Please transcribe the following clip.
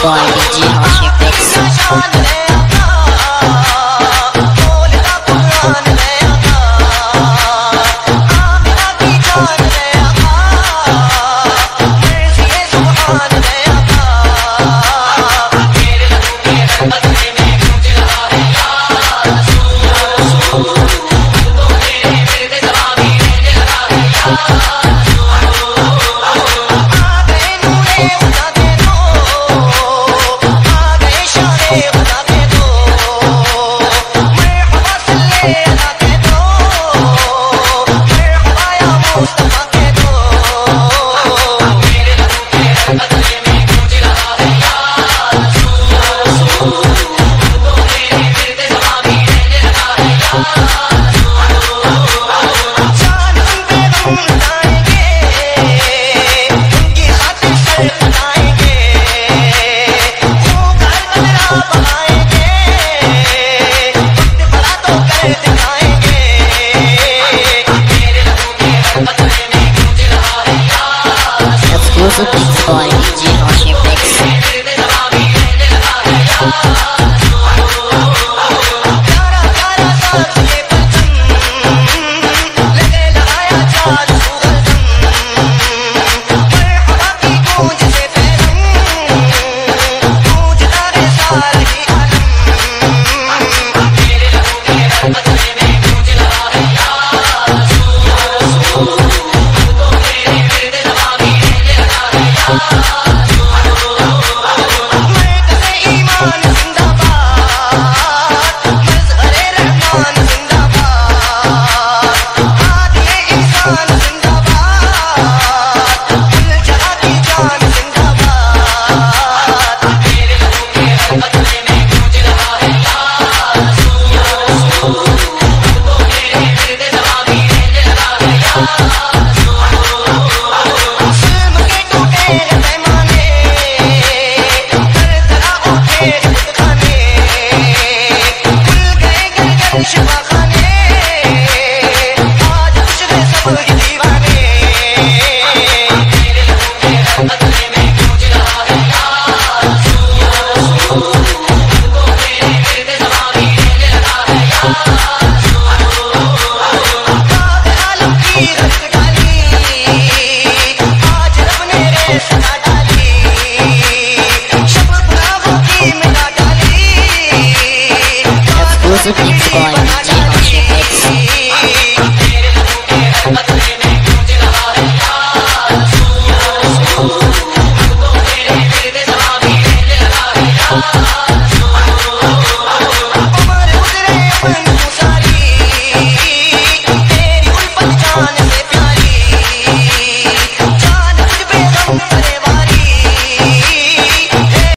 我一击头起飞。like a